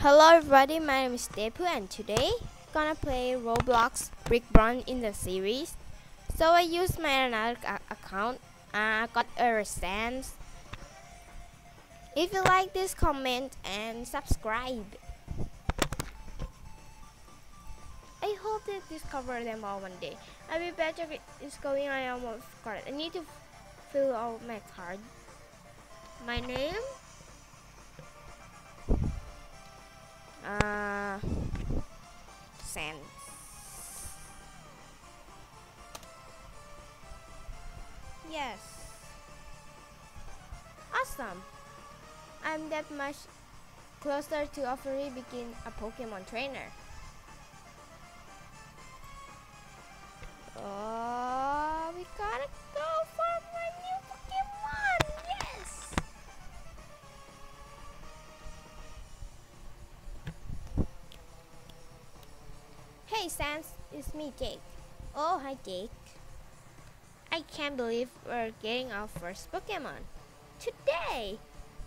Hello everybody, my name is Depu and today I'm gonna play Roblox Brick Bronze in the series. So I used my another account, I got a resistance. If you like this, comment and subscribe. I hope to discover them all one day. I'll be better if it's going on almost card. I need to fill out my card. My name uh, sense. Yes. Awesome. I'm that much closer to offering begin a Pokemon trainer. Oh, we gotta go Hey Sans, it's me Jake. Oh, hi Jake. I can't believe we're getting our first Pokemon. Today!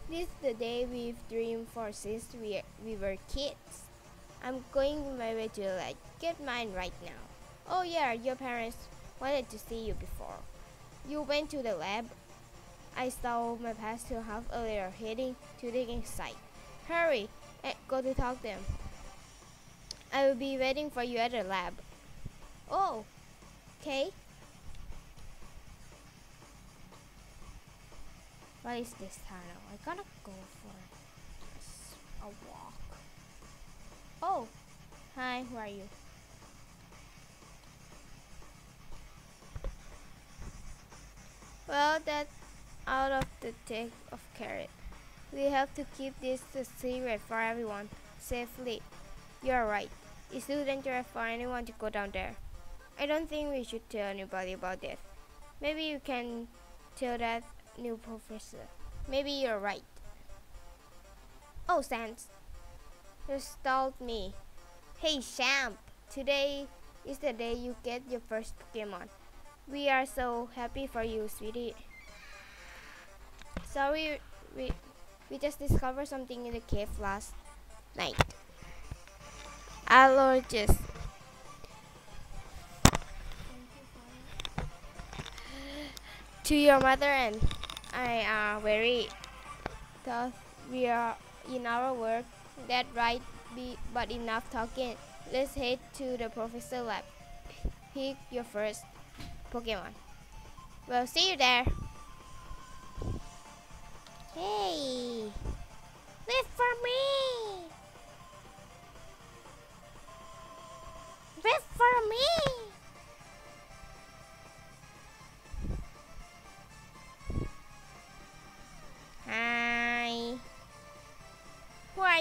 This is the day we've dreamed for since we, we were kids. I'm going my way to like get mine right now. Oh yeah, your parents wanted to see you before. You went to the lab. I saw my past two half earlier heading to the site. Hurry, and go to talk to them. I will be waiting for you at the lab. Oh, okay. What is this tunnel? I gotta go for a walk. Oh, hi, who are you? Well, that's out of the take of carrot. We have to keep this a secret for everyone, safely. You're right. It's too dangerous for anyone to go down there. I don't think we should tell anybody about this. Maybe you can tell that new professor. Maybe you're right. Oh, Sans. You stalled me. Hey, Champ. Today is the day you get your first Pokemon. We are so happy for you, sweetie. Sorry, we, we just discovered something in the cave last night allergies. to your mother and I are very tough. We are in our work. That right, be, but enough talking. Let's head to the professor lab. Pick your first Pokemon. Well, see you there.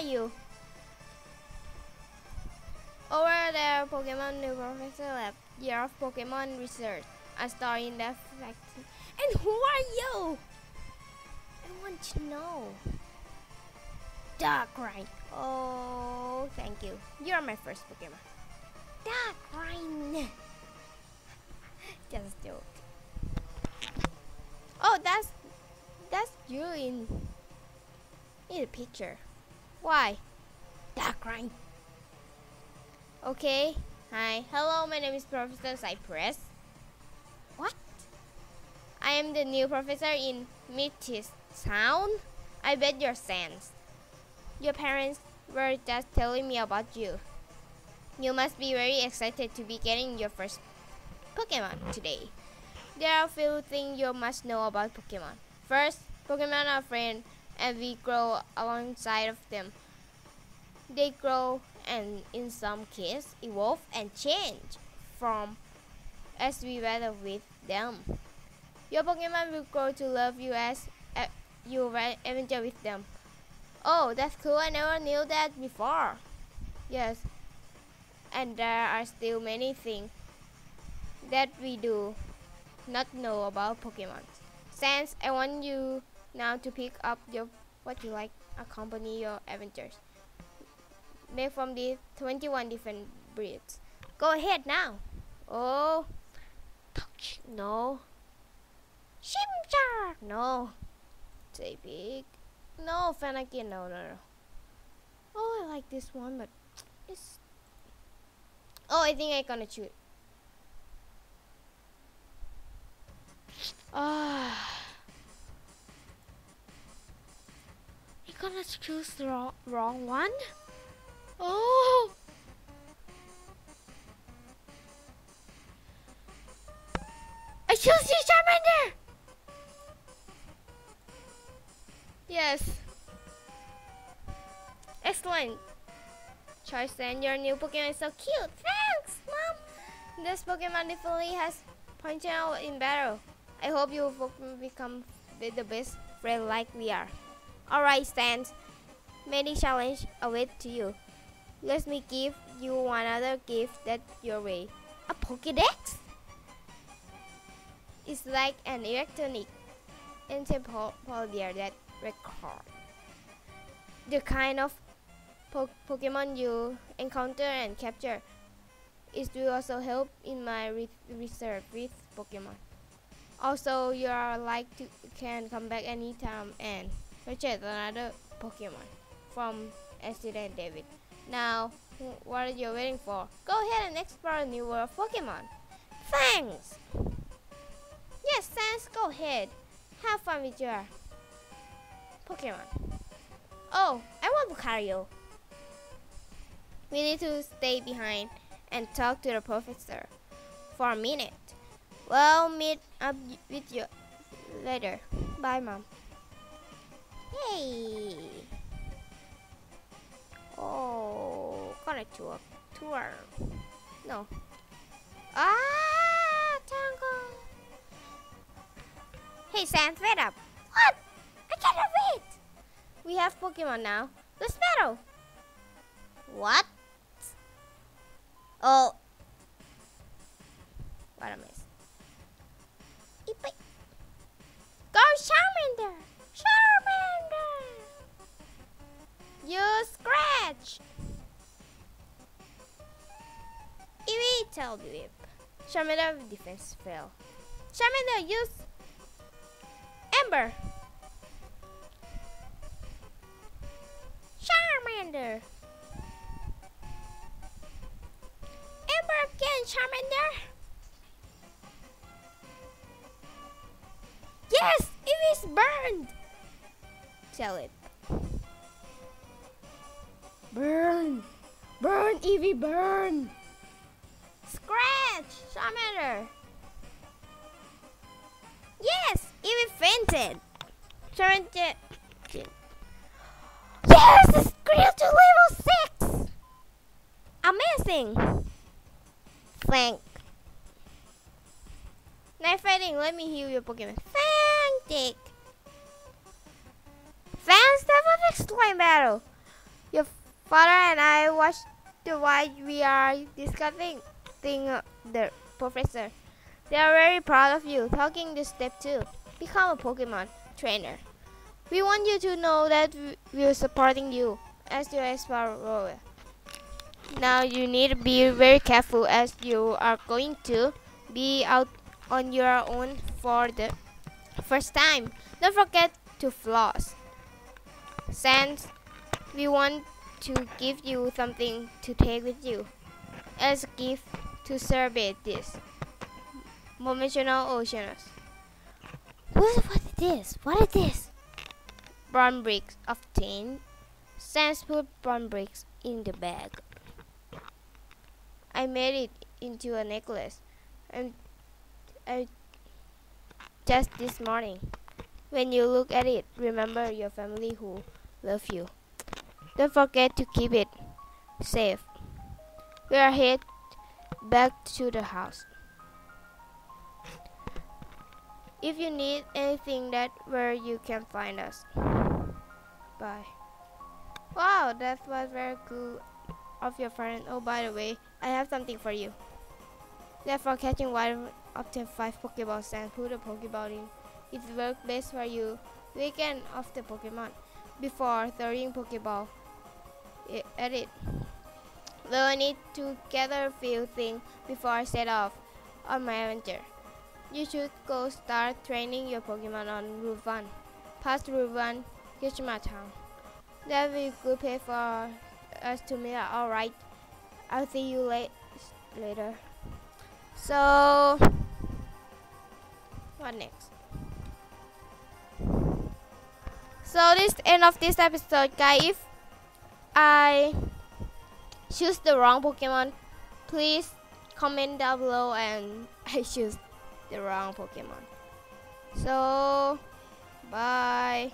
You? Over there, Pokemon New Professor Lab, Year of Pokemon Research. A star in that factory. And who are you? I want to know. Darkrai. Oh, thank you. You're my first Pokemon. Dark green. Just joke. Oh, that's that's you in in the picture. Why? Dark green. Okay. Hi. Hello, my name is Professor Cypress. What? I am the new professor in Mitis Town. I bet your sense. Your parents were just telling me about you. You must be very excited to be getting your first Pokemon today. There are a few things you must know about Pokemon. First, Pokemon are friends and we grow alongside of them. They grow and in some cases evolve and change from as we battle with them. Your Pokemon will grow to love you as uh, you adventure with them. Oh, that's cool. I never knew that before. Yes, and there are still many things that we do not know about Pokemon. Since I want you now to pick up your what you like, accompany your adventures. Made from these 21 different breeds. Go ahead now. Oh, no. Chimchar, no. Say big, no. Fennekin, no, no, no. Oh, I like this one, but it's. Oh, I think I'm gonna choose. Ah. Gonna choose the wrong, wrong one. Oh. I choose you, Charmander. Yes. Excellent choice and your new Pokemon is so cute. Thanks, Mom. This Pokemon definitely has potential in battle. I hope you will become the best friend like we are. Alright, Stan. Many challenge await to you. Let me give you one other gift that your way. A Pokédex? It's like an electronic encyclopedia that record the kind of po Pokemon you encounter and capture. It will also help in my re research with Pokemon. Also, you are like to can come back anytime and purchase another Pokemon from Accident David. Now, what are you waiting for? Go ahead and explore a new world of Pokemon. Thanks! Yes, thanks, go ahead. Have fun with your Pokemon. Oh, I want Lucario. We need to stay behind and talk to the professor for a minute. We'll meet up with you later. Bye, Mom. Hey. Oh, gonna tour. Tour. No. Ah, Tango. Hey, Sans, wait up. What? I cannot wait. We have Pokemon now. Let's battle. What? Oh. What a miss. Go! Charmander! Evital Whip. Charmander defense fail. Charmander use Ember. Charmander. Ember again, Charmander. Yes, it is burned. Tell it. Burn. Burn, Eevee, burn. Scratch, Charmander. Yes, Eevee fainted. Charmander. Yes, grew to level 6. Amazing. Flank. Knife fighting, let me heal your Pokemon. Fantic. Fans, that was extreme battle. Your father and I watched the while we are discussing uh, the professor. They are very proud of you. Talking this step two. Become a Pokemon trainer. We want you to know that we are supporting you as you explore. Now you need to be very careful as you are going to be out on your own for the first time. Don't forget to floss. Since we want to give you something to take with you as a gift to celebrate this Momentional Oceanus. What, what is this? What is this? Brown bricks of tin. Sans put brown bricks in the bag. I made it into a necklace and I just this morning. When you look at it, remember your family who love you. Don't forget to keep it safe. We are headed back to the house. If you need anything that where you can find us. Bye. Wow, that was very cool of your friend. Oh, by the way, I have something for you. Therefore, catching wild up to 5 Pokeballs and put a Pokeball in. It works best for you weekend of the Pokemon before throwing Pokeball at it. I need to gather a few things before I set off on my adventure. You should go start training your Pokemon on Route 1. Past Route 1, Cheshma Town. That will be good pay for us to meet up. Alright. I'll see you late later. So what next? So this end of this episode guys I choose the wrong Pokemon please comment down below and I choose the wrong Pokemon. So bye.